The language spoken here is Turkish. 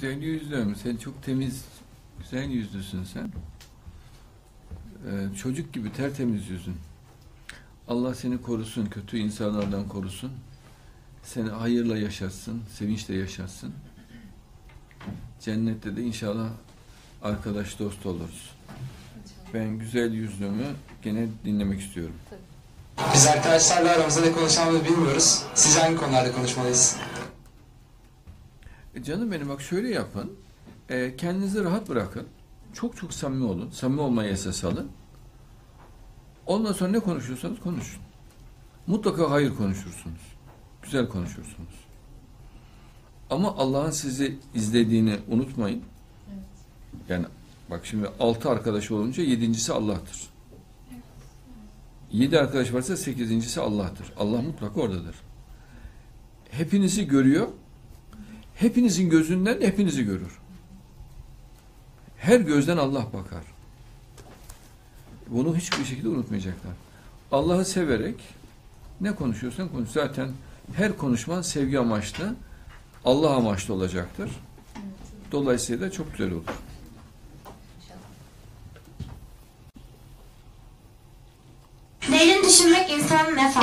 Güzel yüzlüm. Sen çok temiz, güzel yüzlüsün sen. Ee, çocuk gibi tertemiz yüzün. Allah seni korusun, kötü insanlardan korusun. Seni hayırla yaşatsın, sevinçle yaşatsın. Cennette de inşallah arkadaş dost oluruz. Ben güzel yüzlümü gene dinlemek istiyorum. Biz arkadaşlarla aramızda ne konuşacağımızı bilmiyoruz. Sizce hangi konularda konuşmalıyız? Canım benim bak şöyle yapın. E, kendinizi rahat bırakın. Çok çok samimi olun. Samimi olmayı esas alın. Ondan sonra ne konuşuyorsanız konuşun. Mutlaka hayır konuşursunuz. Güzel konuşursunuz. Ama Allah'ın sizi izlediğini unutmayın. Yani bak şimdi altı arkadaş olunca yedincisi Allah'tır. Yedi arkadaş varsa sekizincisi Allah'tır. Allah mutlaka oradadır. Hepinizi görüyor. Hepinizin gözünden hepinizi görür. Her gözden Allah bakar. Bunu hiçbir şekilde unutmayacaklar. Allah'ı severek ne konuşuyorsan konuş. Zaten her konuşman sevgi amaçlı, Allah amaçlı olacaktır. Dolayısıyla çok güzel olur. Derin düşünmek insanın faydalı?